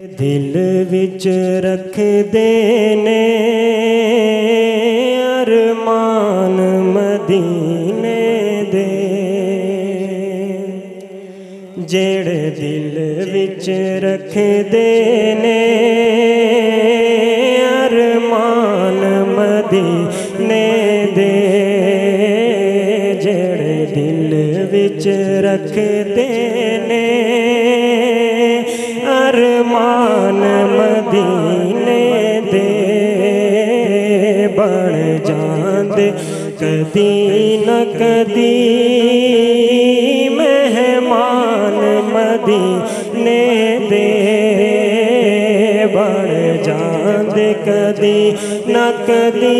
دل وچ رکھ دینے ارمان مدینے دے جڑے دل وچ رکھ دینے ارمان مدینے دے جڑے دل وچ رکھ دینے ارمان مدینے دے بڑھ جاندے۔ کدی نہ کدی مہمان مدینے دے بڑھ جاندے۔ کدی نہ کدی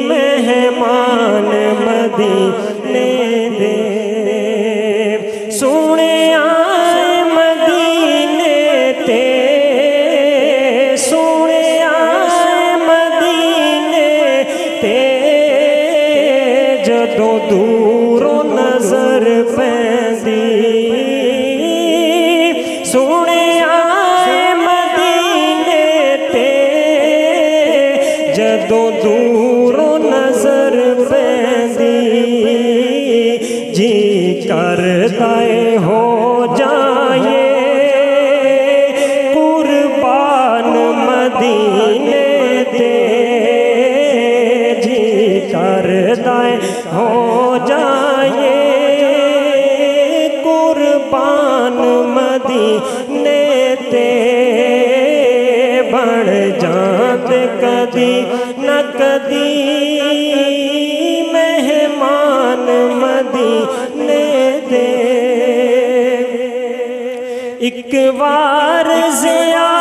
مہمان مدینے دور نظر پیدی۔ سونے آئے مدینے تے، جدو دور نظر پیدی۔ جی کرتا ہے ہو بڑھ جانت کدی نہ کدی۔ مہمان مدینے دے۔ ایک بار زیادہ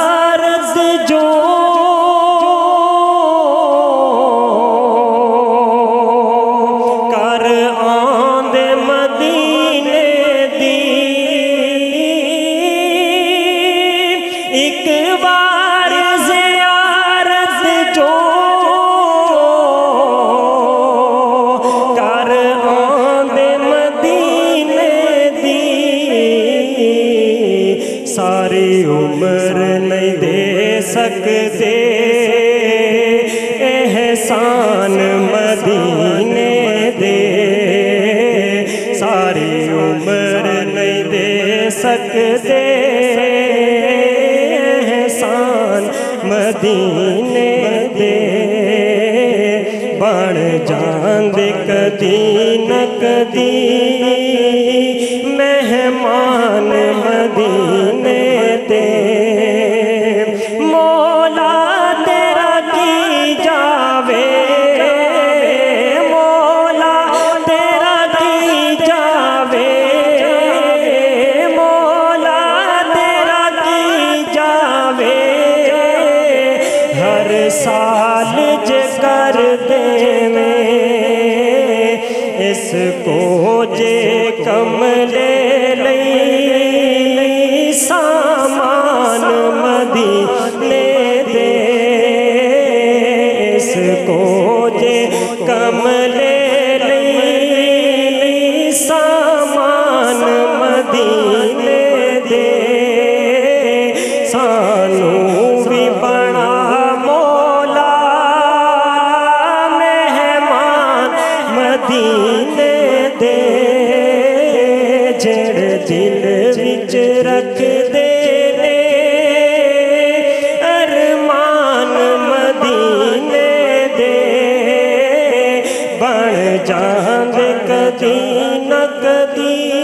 ساری عمر نہیں دے سکتے۔ احسان مدینے دے۔ ساری عمر نہیں دے سکتے۔ احسان مدینے دے۔ بن جاند کدی نہ کدی۔ مہمان مولا تیرا کی جاوے، مولا کی مولا کی جاوے۔ ہر سال کر دے اس کو جے بڑا مولا مہمان مدینے دے، جڑ دل وچ رکھ دے ارمان مدینے دے۔ بن جان کدی نہ کدی۔